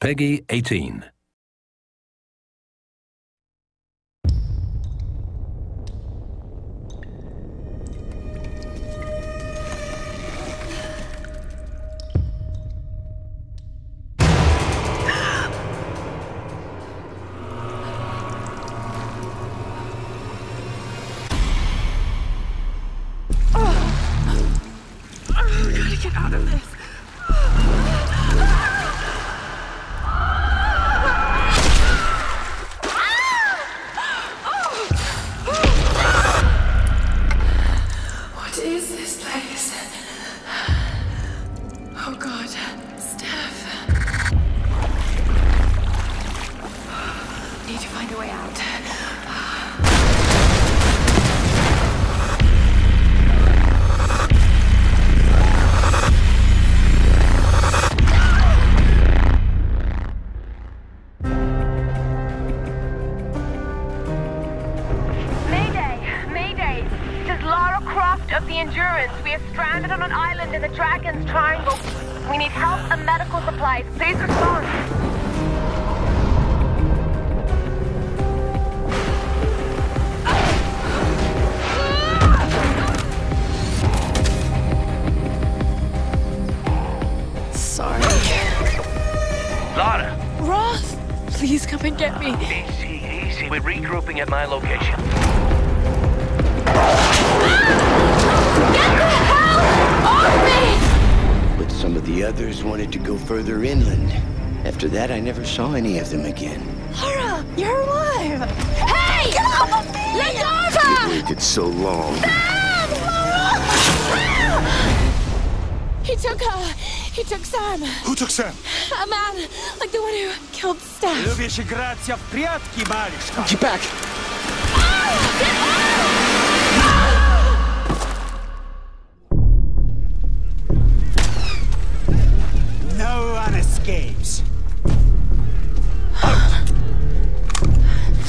Peggy 18. gotta get out of this. In the Dragon's Triangle. We need help and medical supplies. Please respond. Lara, Roth, please come and get me. easy, easy. We're regrouping at my location. Get the hell off me! But some of the others wanted to go further inland. After that, I never saw any of them again. Lara, you're alive. Hey! Get off of me! Lendarva! Waited so long. Ah! He took her. He took Sam. Who took Sam? A man like the one who killed Steph. Любишь играться в прятки, малышка? Get back! No one escapes.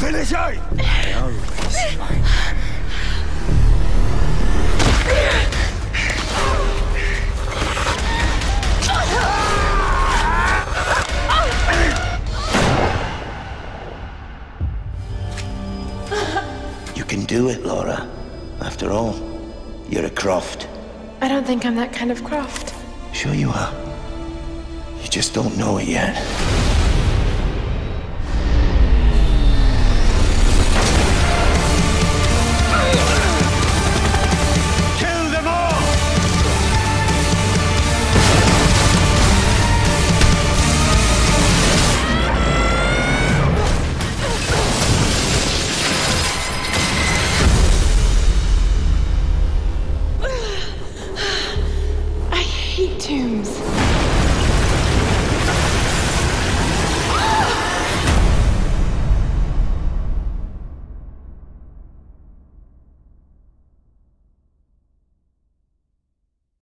Вылезай! You can do it, Lara. After all, you're a Croft. I don't think I'm that kind of Croft. Sure you are. You just don't know it yet.